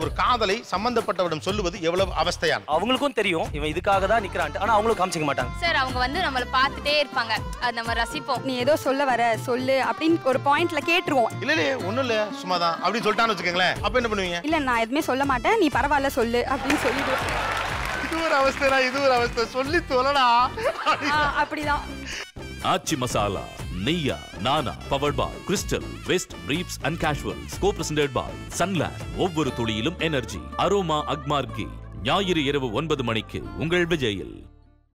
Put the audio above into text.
ஒரு காதலை சம்பந்தப்பட்டவரிடம் சொல்லுவது எவ்வளவு அவஸ்தையான? அவங்களுக்கும் தெரியும். இவன் இதுக்காக தான் நிக்கிறான்ட்டு. ஆனா அவங்களும் காமிச்சிக்க மாட்டாங்க. சார் அவங்க வந்து நம்மள பார்த்துட்டே இருப்பாங்க. அது நம்ம ரசிப்போம். நீ ஏதோ சொல்ல வர சொல்லு அப்படின்னு ஒரு பாயிண்ட்ல கேட்டுருவோம். இல்ல இல்லையே ஒண்ணும் இல்ல. சும்மா தான் அப்படின்னு சொல்லிட்டான்னு வச்சுக்கோங்களேன். அப்ப என்ன பண்ணுவீங்க? இல்ல நான் எதுவுமே சொல்ல மாட்டேன். நீ பரவாயில்ல சொல்லு அப்படின்னு சொல்லிடுவேன். இது ஒரு அவஸ்தைடா இது ஒரு அவஸ்தை. சொல்லி தொலைடா. ஆ, அப்படிதான். ஆச்சி மசாலா. நெய்யா நானா power by crystal vest briefs and casuals co presented by Sunland ஒவ்வொரு துளியிலும் எனர்ஜி அரோமா அக்மார்கி ஞாயிறு இரவு ஒன்பது மணிக்கு உங்கள் விஜயில்.